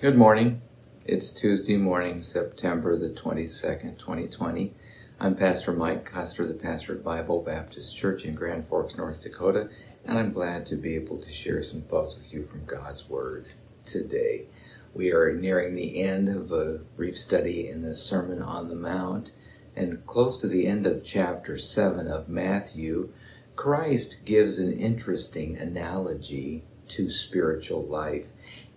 Good morning. It's Tuesday morning, September the 22nd, 2020. I'm Pastor Mike Custer, the pastor at Bible Baptist Church in Grand Forks, North Dakota, and I'm glad to be able to share some thoughts with you from God's Word today. We are nearing the end of a brief study in the Sermon on the Mount, and close to the end of chapter 7 of Matthew, Christ gives an interesting analogy to spiritual life.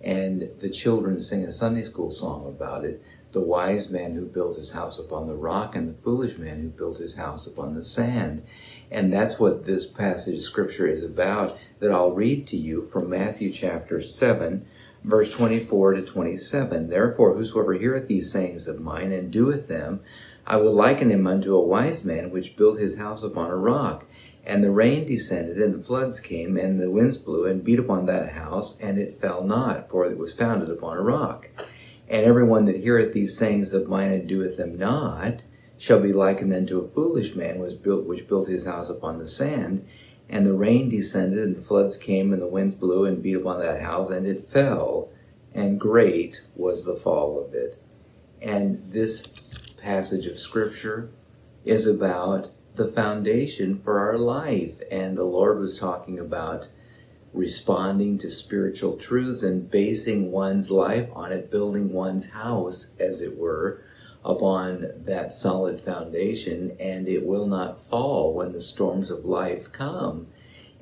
And the children sing a Sunday school song about it the wise man who built his house upon the rock and the foolish man who built his house upon the sand. And that's what this passage of scripture is about that I'll read to you from Matthew chapter 7, verse 24 to 27. Therefore, whosoever heareth these sayings of mine and doeth them, I will liken him unto a wise man which built his house upon a rock. And the rain descended, and the floods came, and the winds blew, and beat upon that house, and it fell not, for it was founded upon a rock. And every one that heareth these sayings of mine and doeth them not shall be likened unto a foolish man which built, which built his house upon the sand. And the rain descended, and the floods came, and the winds blew, and beat upon that house, and it fell, and great was the fall of it. And this passage of Scripture is about the foundation for our life. And the Lord was talking about responding to spiritual truths and basing one's life on it, building one's house, as it were, upon that solid foundation, and it will not fall when the storms of life come.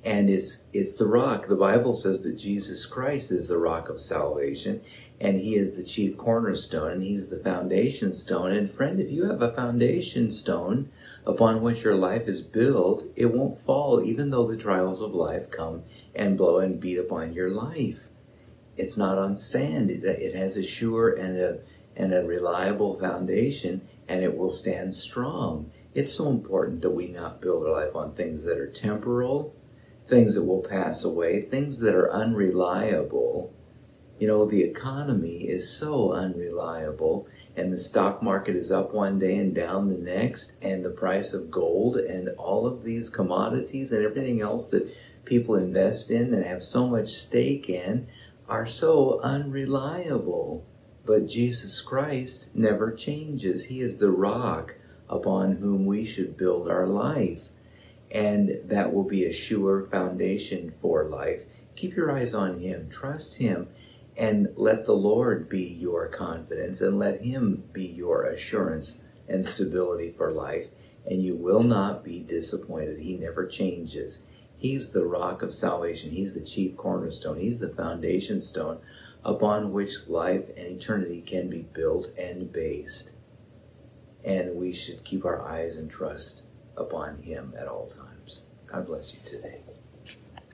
And it's it's the rock. The Bible says that Jesus Christ is the rock of salvation, and He is the chief cornerstone, and He's the foundation stone. And friend, if you have a foundation stone, upon which your life is built, it won't fall even though the trials of life come and blow and beat upon your life. It's not on sand. It, has a sure and a, and a reliable foundation and it will stand strong. It's so important that we not build our life on things that are temporal, things that will pass away, things that are unreliable. You know, the economy is so unreliable and the stock market is up one day and down the next, and the price of gold and all of these commodities and everything else that people invest in and have so much stake in are so unreliable. But Jesus Christ never changes. He is the rock upon whom we should build our life. And that will be a sure foundation for life. Keep your eyes on Him, trust Him, and let the Lord be your confidence and let Him be your assurance and stability for life. And you will not be disappointed. He never changes. He's the rock of salvation. He's the chief cornerstone. He's the foundation stone upon which life and eternity can be built and based. And we should keep our eyes and trust upon Him at all times. God bless you today.